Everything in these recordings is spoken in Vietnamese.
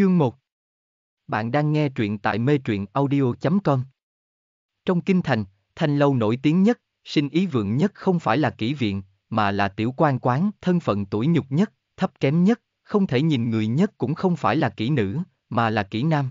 Chương 1 Bạn đang nghe truyện tại mê truyện audio.com Trong kinh thành, thanh lâu nổi tiếng nhất, sinh ý vượng nhất không phải là kỹ viện, mà là tiểu quan quán, thân phận tuổi nhục nhất, thấp kém nhất, không thể nhìn người nhất cũng không phải là kỹ nữ, mà là kỹ nam.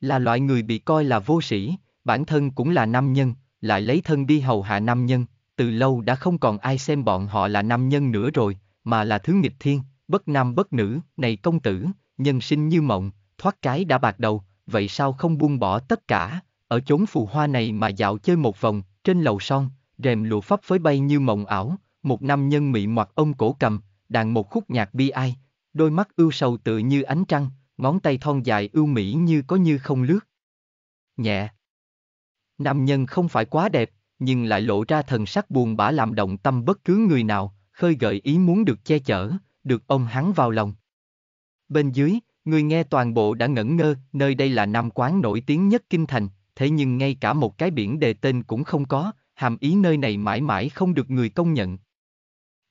Là loại người bị coi là vô sĩ, bản thân cũng là nam nhân, lại lấy thân đi hầu hạ nam nhân, từ lâu đã không còn ai xem bọn họ là nam nhân nữa rồi, mà là thứ nghịch thiên, bất nam bất nữ, này công tử, nhân sinh như mộng, thoát cái đã bạc đầu, vậy sao không buông bỏ tất cả, ở chốn phù hoa này mà dạo chơi một vòng, trên lầu son, rèm lụa pháp phới bay như mộng ảo, một nam nhân mị hoặc ông cổ cầm, đàn một khúc nhạc bi ai, đôi mắt ưu sầu tự như ánh trăng, ngón tay thon dài ưu mỹ như có như không lướt. Nhẹ. Nam nhân không phải quá đẹp, nhưng lại lộ ra thần sắc buồn bã làm động tâm bất cứ người nào, khơi gợi ý muốn được che chở, được ôm hắn vào lòng. Bên dưới, người nghe toàn bộ đã ngẩn ngơ, nơi đây là nam quán nổi tiếng nhất kinh thành, thế nhưng ngay cả một cái biển đề tên cũng không có, hàm ý nơi này mãi mãi không được người công nhận.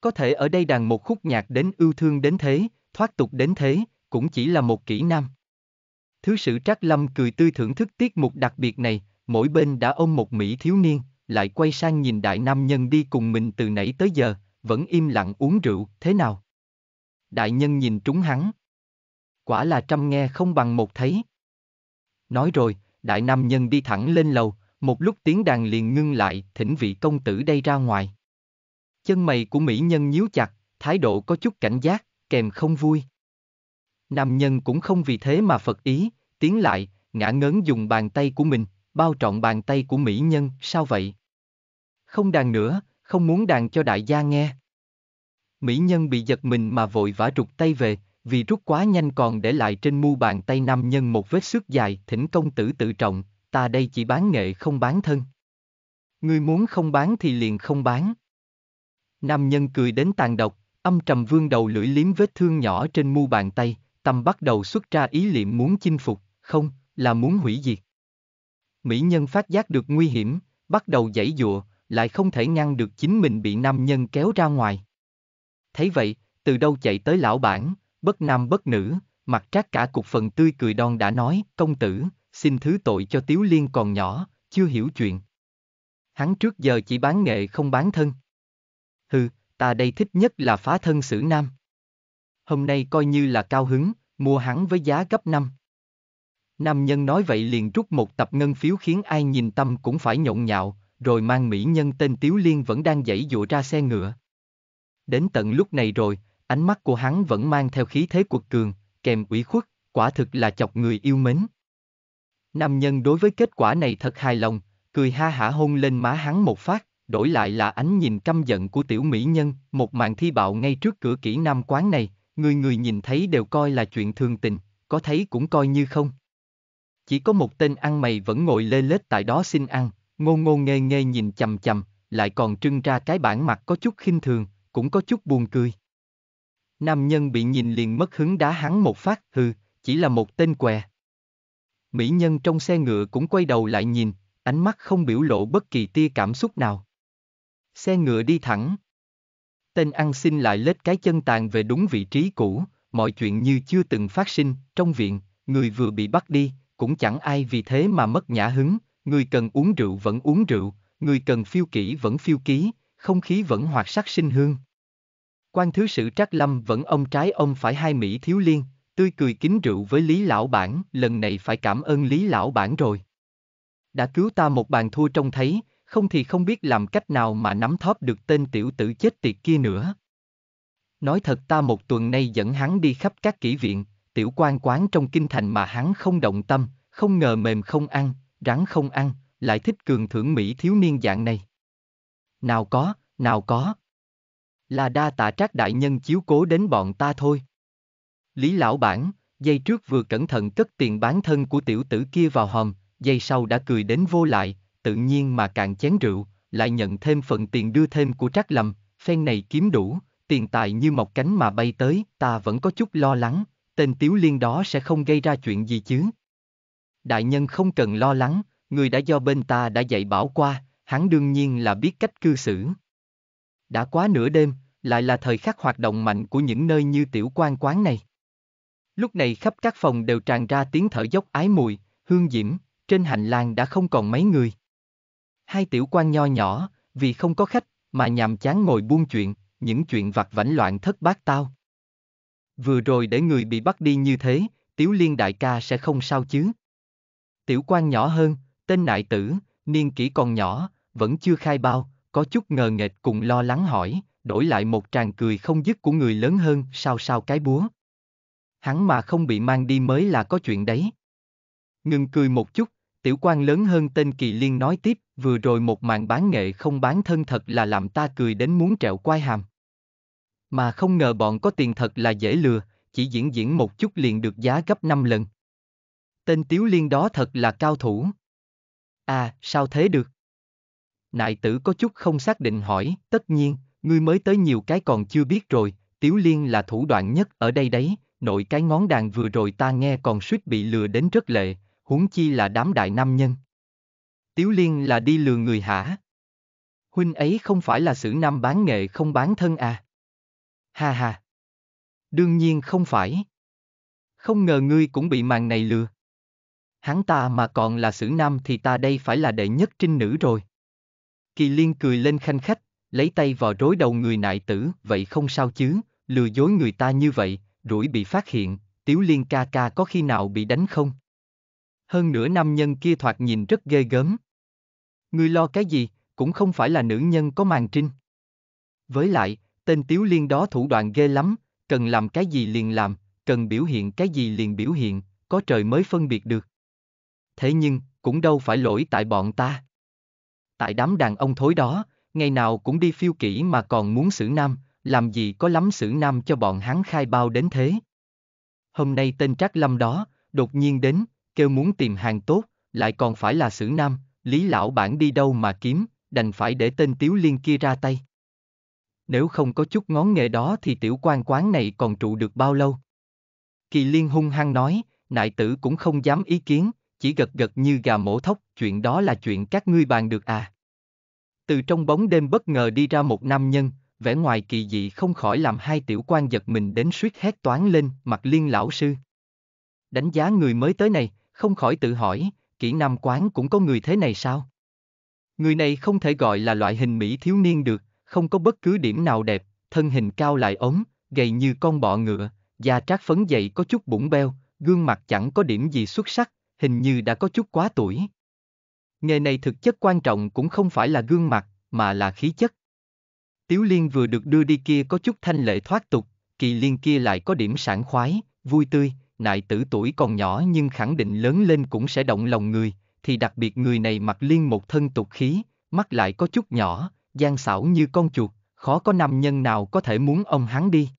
Có thể ở đây đàn một khúc nhạc đến ưu thương đến thế, thoát tục đến thế, cũng chỉ là một kỹ nam. Thứ sử Trác Lâm cười tươi thưởng thức tiết mục đặc biệt này, mỗi bên đã ôm một mỹ thiếu niên, lại quay sang nhìn đại nam nhân đi cùng mình từ nãy tới giờ, vẫn im lặng uống rượu, thế nào? Đại nhân nhìn trúng hắn. Quả là trăm nghe không bằng một thấy. Nói rồi, đại nam nhân đi thẳng lên lầu, một lúc tiếng đàn liền ngưng lại, thỉnh vị công tử đây ra ngoài. Chân mày của mỹ nhân nhíu chặt, thái độ có chút cảnh giác, kèm không vui. Nam nhân cũng không vì thế mà phật ý, tiến lại, ngã ngớn dùng bàn tay của mình, bao trọn bàn tay của mỹ nhân, sao vậy? Không đàn nữa, không muốn đàn cho đại gia nghe. Mỹ nhân bị giật mình mà vội vã rụt tay về, vì rút quá nhanh còn để lại trên mu bàn tay nam nhân một vết xước dài, thỉnh công tử tự trọng, ta đây chỉ bán nghệ không bán thân. Ngươi muốn không bán thì liền không bán. Nam nhân cười đến tàn độc, âm trầm vương đầu lưỡi liếm vết thương nhỏ trên mu bàn tay, tâm bắt đầu xuất ra ý niệm muốn chinh phục, không, là muốn hủy diệt. Mỹ nhân phát giác được nguy hiểm, bắt đầu giãy dụa, lại không thể ngăn được chính mình bị nam nhân kéo ra ngoài. Thấy vậy, từ đâu chạy tới lão bản, bất nam bất nữ, mặt trác cả cục phần tươi cười đon đã nói, công tử, xin thứ tội cho Tiếu Liên còn nhỏ, chưa hiểu chuyện. Hắn trước giờ chỉ bán nghệ không bán thân. Hừ, ta đây thích nhất là phá thân xử nam. Hôm nay coi như là cao hứng, mua hắn với giá gấp năm. Nam nhân nói vậy liền rút một tập ngân phiếu khiến ai nhìn tâm cũng phải nhộn nhạo, rồi mang mỹ nhân tên Tiếu Liên vẫn đang dãy dụa ra xe ngựa. Đến tận lúc này rồi, ánh mắt của hắn vẫn mang theo khí thế quật cường, kèm ủy khuất, quả thực là chọc người yêu mến. Nam nhân đối với kết quả này thật hài lòng, cười ha hả hôn lên má hắn một phát, đổi lại là ánh nhìn căm giận của tiểu mỹ nhân, một màn thi bạo ngay trước cửa kỹ nam quán này, người người nhìn thấy đều coi là chuyện thường tình, có thấy cũng coi như không. Chỉ có một tên ăn mày vẫn ngồi lê lết tại đó xin ăn, ngôn ngôn nghê nghê nhìn chầm chầm, lại còn trưng ra cái bản mặt có chút khinh thường, cũng có chút buồn cười. Nam nhân bị nhìn liền mất hứng đá hắn một phát, hừ, chỉ là một tên què. Mỹ nhân trong xe ngựa cũng quay đầu lại nhìn, ánh mắt không biểu lộ bất kỳ tia cảm xúc nào. Xe ngựa đi thẳng. Tên ăn xin lại lết cái chân tàn về đúng vị trí cũ, mọi chuyện như chưa từng phát sinh, trong viện, người vừa bị bắt đi, cũng chẳng ai vì thế mà mất nhã hứng, người cần uống rượu vẫn uống rượu, người cần phiêu kỹ vẫn phiêu ký, không khí vẫn hoạt sắc sinh hương. Quan thứ sử Trác Lâm vẫn ông trái ông phải hai Mỹ thiếu liên, tươi cười kính rượu với Lý Lão Bản, lần này phải cảm ơn Lý Lão Bản rồi. Đã cứu ta một bàn thua trông thấy, không thì không biết làm cách nào mà nắm thóp được tên tiểu tử chết tiệt kia nữa. Nói thật ta một tuần nay dẫn hắn đi khắp các kỹ viện, tiểu quan quán trong kinh thành mà hắn không động tâm, không ngờ mềm không ăn, rắn không ăn, lại thích cường thưởng Mỹ thiếu niên dạng này. Nào có, nào có. Là đa tạ trác đại nhân chiếu cố đến bọn ta thôi. Lý lão bản, dây trước vừa cẩn thận cất tiền bán thân của tiểu tử kia vào hòm, dây sau đã cười đến vô lại, tự nhiên mà cạn chén rượu, lại nhận thêm phần tiền đưa thêm của trác lầm, phen này kiếm đủ, tiền tài như mọc cánh mà bay tới, ta vẫn có chút lo lắng, tên tiếu liên đó sẽ không gây ra chuyện gì chứ. Đại nhân không cần lo lắng, người đã do bên ta đã dạy bảo qua, hắn đương nhiên là biết cách cư xử. Đã quá nửa đêm, lại là thời khắc hoạt động mạnh của những nơi như tiểu quan quán này. Lúc này khắp các phòng đều tràn ra tiếng thở dốc ái mùi, hương diễm, trên hành lang đã không còn mấy người. Hai tiểu quan nho nhỏ, vì không có khách, mà nhàm chán ngồi buôn chuyện, những chuyện vặt vảnh loạn thất bát tao. Vừa rồi để người bị bắt đi như thế, Tiếu Liên đại ca sẽ không sao chứ. Tiểu quan nhỏ hơn, tên nại tử, niên kỷ còn nhỏ, vẫn chưa khai bao, có chút ngờ nghệch cùng lo lắng hỏi, đổi lại một tràng cười không dứt của người lớn hơn, sao sao cái búa. Hắn mà không bị mang đi mới là có chuyện đấy. Ngừng cười một chút, tiểu quan lớn hơn tên Kỳ Liên nói tiếp, vừa rồi một màn bán nghệ không bán thân thật là làm ta cười đến muốn trẹo quai hàm. Mà không ngờ bọn có tiền thật là dễ lừa, chỉ diễn diễn một chút liền được giá gấp 5 lần. Tên Tiếu Liên đó thật là cao thủ. À, sao thế được? Nại tử có chút không xác định hỏi, tất nhiên, ngươi mới tới nhiều cái còn chưa biết rồi, Tiếu Liên là thủ đoạn nhất ở đây đấy, nội cái ngón đàn vừa rồi ta nghe còn suýt bị lừa đến rất lệ, huống chi là đám đại nam nhân. Tiếu Liên là đi lừa người hả? Huynh ấy không phải là sử nam bán nghệ không bán thân à? Ha ha. Đương nhiên không phải. Không ngờ ngươi cũng bị màn này lừa. Hắn ta mà còn là sử nam thì ta đây phải là đệ nhất trinh nữ rồi. Kỳ liên cười lên khanh khách, lấy tay vò rối đầu người nại tử, vậy không sao chứ, lừa dối người ta như vậy, rủi bị phát hiện, tiếu liên ca ca có khi nào bị đánh không? Hơn nữa nam nhân kia thoạt nhìn rất ghê gớm. Ngươi lo cái gì, cũng không phải là nữ nhân có màn trinh. Với lại, tên tiếu liên đó thủ đoạn ghê lắm, cần làm cái gì liền làm, cần biểu hiện cái gì liền biểu hiện, có trời mới phân biệt được. Thế nhưng, cũng đâu phải lỗi tại bọn ta. Tại đám đàn ông thối đó, ngày nào cũng đi phiêu kỹ mà còn muốn xử nam, làm gì có lắm xử nam cho bọn hắn khai bao đến thế. Hôm nay tên Trác Lâm đó, đột nhiên đến, kêu muốn tìm hàng tốt, lại còn phải là xử nam, Lý lão bản đi đâu mà kiếm, đành phải để tên Tiếu Liên kia ra tay. Nếu không có chút ngón nghề đó thì tiểu quan quán này còn trụ được bao lâu? Kỳ Liên hung hăng nói, nại tử cũng không dám ý kiến, chỉ gật gật như gà mổ thóc, chuyện đó là chuyện các ngươi bàn được à. Từ trong bóng đêm bất ngờ đi ra một nam nhân, vẻ ngoài kỳ dị không khỏi làm hai tiểu quan giật mình đến suýt hét toán lên, mặt liên lão sư. Đánh giá người mới tới này, không khỏi tự hỏi, kỹ nam quán cũng có người thế này sao? Người này không thể gọi là loại hình mỹ thiếu niên được, không có bất cứ điểm nào đẹp, thân hình cao lại ống, gầy như con bọ ngựa, da trác phấn dày có chút bụng beo, gương mặt chẳng có điểm gì xuất sắc, hình như đã có chút quá tuổi. Nghề này thực chất quan trọng cũng không phải là gương mặt, mà là khí chất. Tiếu Liên vừa được đưa đi kia có chút thanh lệ thoát tục, kỳ liên kia lại có điểm sảng khoái, vui tươi, nại tử tuổi còn nhỏ nhưng khẳng định lớn lên cũng sẽ động lòng người, thì đặc biệt người này mặc liên một thân tục khí, mắt lại có chút nhỏ, gian xảo như con chuột, khó có nam nhân nào có thể muốn ông hắn đi.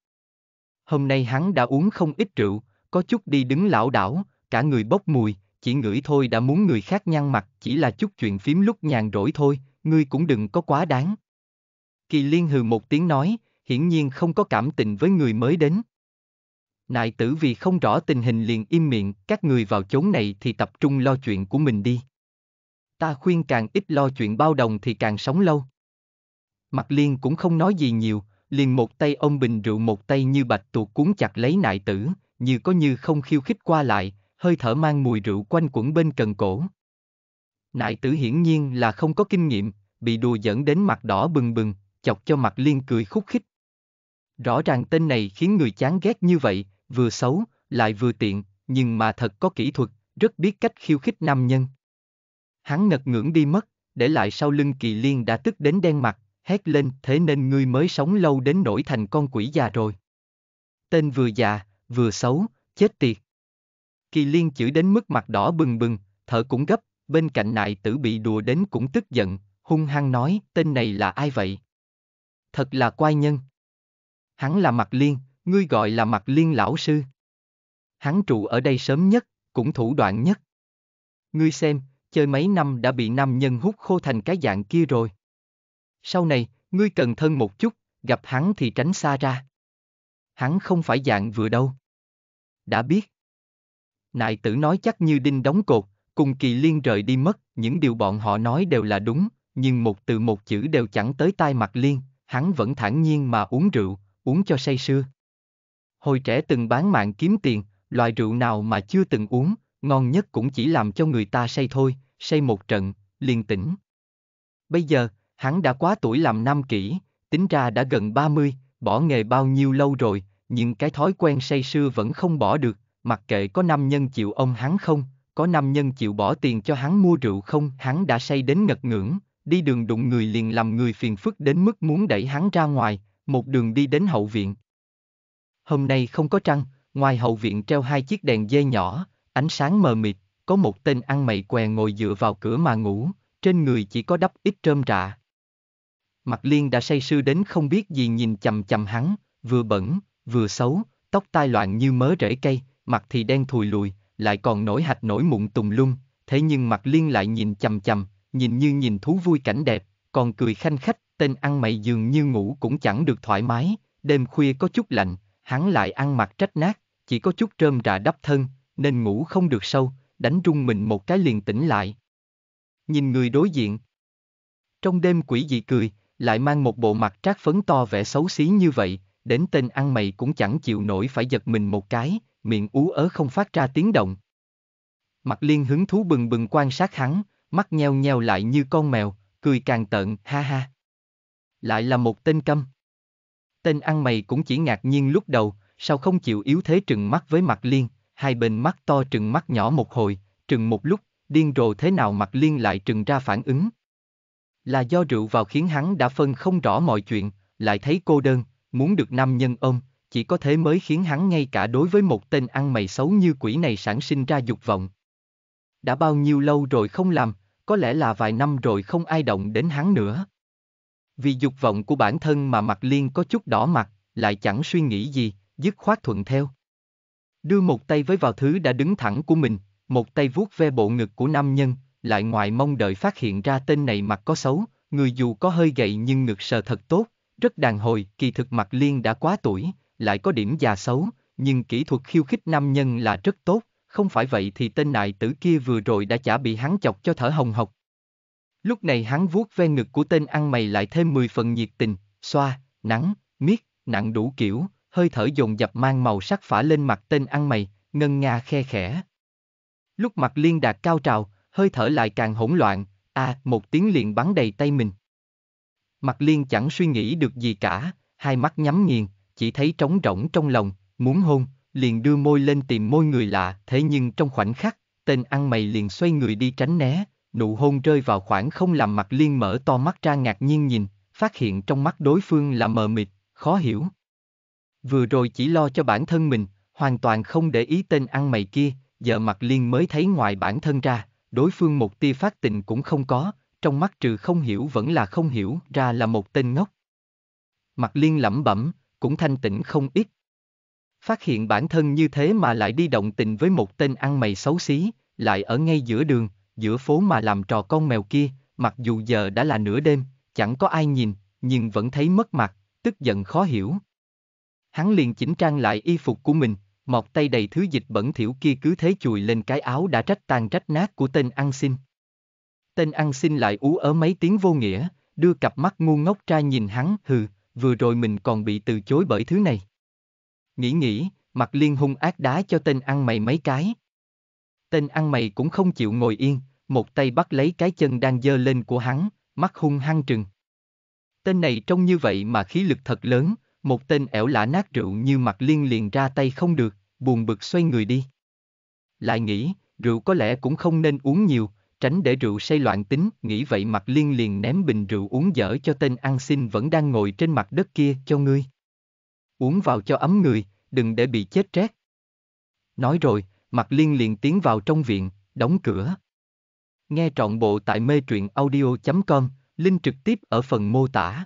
Hôm nay hắn đã uống không ít rượu, có chút đi đứng lão đảo, cả người bốc mùi, chỉ ngửi thôi đã muốn người khác nhăn mặt, chỉ là chút chuyện phím lúc nhàn rỗi thôi, ngươi cũng đừng có quá đáng. Kỳ liên hừ một tiếng nói, hiển nhiên không có cảm tình với người mới đến. Nại tử vì không rõ tình hình liền im miệng, các người vào chốn này thì tập trung lo chuyện của mình đi. Ta khuyên càng ít lo chuyện bao đồng thì càng sống lâu. Mặt liên cũng không nói gì nhiều, liền một tay ôm bình rượu một tay như bạch tuột cuốn chặt lấy nại tử, như có như không khiêu khích qua lại, hơi thở mang mùi rượu quanh quẩn bên cần cổ. Nại tử hiển nhiên là không có kinh nghiệm, bị đùa dẫn đến mặt đỏ bừng bừng, chọc cho mặt liên cười khúc khích. Rõ ràng tên này khiến người chán ghét như vậy, vừa xấu, lại vừa tiện, nhưng mà thật có kỹ thuật, rất biết cách khiêu khích nam nhân. Hắn ngật ngưỡng đi mất, để lại sau lưng kỳ liên đã tức đến đen mặt, hét lên thế nên ngươi mới sống lâu đến nỗi thành con quỷ già rồi. Tên vừa già, vừa xấu, chết tiệt. Kỳ liên chửi đến mức mặt đỏ bừng bừng, thở cũng gấp, bên cạnh nại tử bị đùa đến cũng tức giận, hung hăng nói tên này là ai vậy? Thật là quai nhân. Hắn là mặt liên, ngươi gọi là mặt liên lão sư. Hắn trụ ở đây sớm nhất, cũng thủ đoạn nhất. Ngươi xem, chơi mấy năm đã bị nam nhân hút khô thành cái dạng kia rồi. Sau này, ngươi cần thân một chút, gặp hắn thì tránh xa ra. Hắn không phải dạng vừa đâu. Đã biết. Nại tử nói chắc như đinh đóng cột, cùng kỳ liên rời đi mất, những điều bọn họ nói đều là đúng, nhưng một từ một chữ đều chẳng tới tai mặt liên, hắn vẫn thản nhiên mà uống rượu, uống cho say sưa. Hồi trẻ từng bán mạng kiếm tiền, loại rượu nào mà chưa từng uống, ngon nhất cũng chỉ làm cho người ta say thôi, say một trận, liền tỉnh. Bây giờ, hắn đã quá tuổi làm nam kỷ, tính ra đã gần 30, bỏ nghề bao nhiêu lâu rồi, nhưng cái thói quen say sưa vẫn không bỏ được, mặc kệ có nam nhân chịu ông hắn không, có nam nhân chịu bỏ tiền cho hắn mua rượu không, hắn đã say đến ngật ngưỡng, đi đường đụng người liền làm người phiền phức đến mức muốn đẩy hắn ra ngoài, một đường đi đến hậu viện. Hôm nay không có trăng, ngoài hậu viện treo hai chiếc đèn dây nhỏ, ánh sáng mờ mịt, có một tên ăn mày què ngồi dựa vào cửa mà ngủ, trên người chỉ có đắp ít trơm rạ. Mặt liên đã say sưa đến không biết gì nhìn chầm chầm hắn, vừa bẩn, vừa xấu, tóc tai loạn như mớ rễ cây, mặt thì đen thùi lùi, lại còn nổi hạch nổi mụn tùng lung, thế nhưng mặt liên lại nhìn chầm chầm, nhìn như nhìn thú vui cảnh đẹp, còn cười khanh khách, tên ăn mày dường như ngủ cũng chẳng được thoải mái, đêm khuya có chút lạnh, hắn lại ăn mặc trách nát, chỉ có chút trơm rạ đắp thân, nên ngủ không được sâu, đánh rung mình một cái liền tỉnh lại. Nhìn người đối diện. Trong đêm quỷ dị cười, lại mang một bộ mặt trát phấn to vẻ xấu xí như vậy, đến tên ăn mày cũng chẳng chịu nổi phải giật mình một cái, miệng ú ớ không phát ra tiếng động. Mặt liên hứng thú bừng bừng quan sát hắn, mắt nheo nheo lại như con mèo, cười càng tợn, ha ha. Lại là một tên câm. Tên ăn mày cũng chỉ ngạc nhiên lúc đầu, sao không chịu yếu thế trừng mắt với mặt liên, hai bên mắt to trừng mắt nhỏ một hồi, trừng một lúc, điên rồ thế nào mặt liên lại trừng ra phản ứng. Là do rượu vào khiến hắn đã phân không rõ mọi chuyện, lại thấy cô đơn, muốn được nam nhân ôm, chỉ có thế mới khiến hắn ngay cả đối với một tên ăn mày xấu như quỷ này sản sinh ra dục vọng. Đã bao nhiêu lâu rồi không làm, có lẽ là vài năm rồi không ai động đến hắn nữa. Vì dục vọng của bản thân mà mặt liên có chút đỏ mặt, lại chẳng suy nghĩ gì, dứt khoát thuận theo. Đưa một tay với vào thứ đã đứng thẳng của mình, một tay vuốt ve bộ ngực của nam nhân, lại ngoài mong đợi phát hiện ra tên này mặt có xấu, người dù có hơi gầy nhưng ngực sờ thật tốt, rất đàn hồi, kỳ thực mặt liên đã quá tuổi, lại có điểm già xấu, nhưng kỹ thuật khiêu khích nam nhân là rất tốt, không phải vậy thì tên nại tử kia vừa rồi đã chả bị hắn chọc cho thở hồng hộc. Lúc này hắn vuốt ve ngực của tên ăn mày lại thêm 10 phần nhiệt tình, xoa, nắng, miết, nặng đủ kiểu, hơi thở dồn dập mang màu sắc phả lên mặt tên ăn mày, ngân nga khe khẽ. Lúc mặt liên đạt cao trào, hơi thở lại càng hỗn loạn, à, một tiếng liền bắn đầy tay mình. Mặt liên chẳng suy nghĩ được gì cả, hai mắt nhắm nghiền, chỉ thấy trống rỗng trong lòng, muốn hôn, liền đưa môi lên tìm môi người lạ, thế nhưng trong khoảnh khắc, tên ăn mày liền xoay người đi tránh né, nụ hôn rơi vào khoảng không làm mặt liên mở to mắt ra ngạc nhiên nhìn, phát hiện trong mắt đối phương là mờ mịt, khó hiểu. Vừa rồi chỉ lo cho bản thân mình, hoàn toàn không để ý tên ăn mày kia, giờ mặt liên mới thấy ngoài bản thân ra, đối phương một tia phát tình cũng không có, trong mắt trừ không hiểu vẫn là không hiểu, ra là một tên ngốc. Mặt liên lẩm bẩm, cũng thanh tịnh không ít. Phát hiện bản thân như thế mà lại đi động tình với một tên ăn mày xấu xí, lại ở ngay giữa đường, giữa phố mà làm trò con mèo kia, mặc dù giờ đã là nửa đêm, chẳng có ai nhìn, nhưng vẫn thấy mất mặt, tức giận khó hiểu. Hắn liền chỉnh trang lại y phục của mình, mọc tay đầy thứ dịch bẩn thỉu kia cứ thế chùi lên cái áo đã rách tan rách nát của tên ăn xin. Tên ăn xin lại ú ớ mấy tiếng vô nghĩa, đưa cặp mắt ngu ngốc ra nhìn hắn, hừ, vừa rồi mình còn bị từ chối bởi thứ này. Nghĩ nghĩ, mặt liên hung ác đá cho tên ăn mày mấy cái. Tên ăn mày cũng không chịu ngồi yên, một tay bắt lấy cái chân đang dơ lên của hắn, mắt hung hăng trừng. Tên này trông như vậy mà khí lực thật lớn, một tên ẻo lả nát rượu như mặt liên liền ra tay không được, buồn bực xoay người đi. Lại nghĩ, rượu có lẽ cũng không nên uống nhiều, tránh để rượu say loạn tính, nghĩ vậy mặt liên liền ném bình rượu uống dở cho tên ăn xin vẫn đang ngồi trên mặt đất kia cho ngươi. Uống vào cho ấm người, đừng để bị chết rét. Nói rồi, mặt liên liền tiến vào trong viện, đóng cửa. Nghe trọn bộ tại mê truyện audio.com, link trực tiếp ở phần mô tả.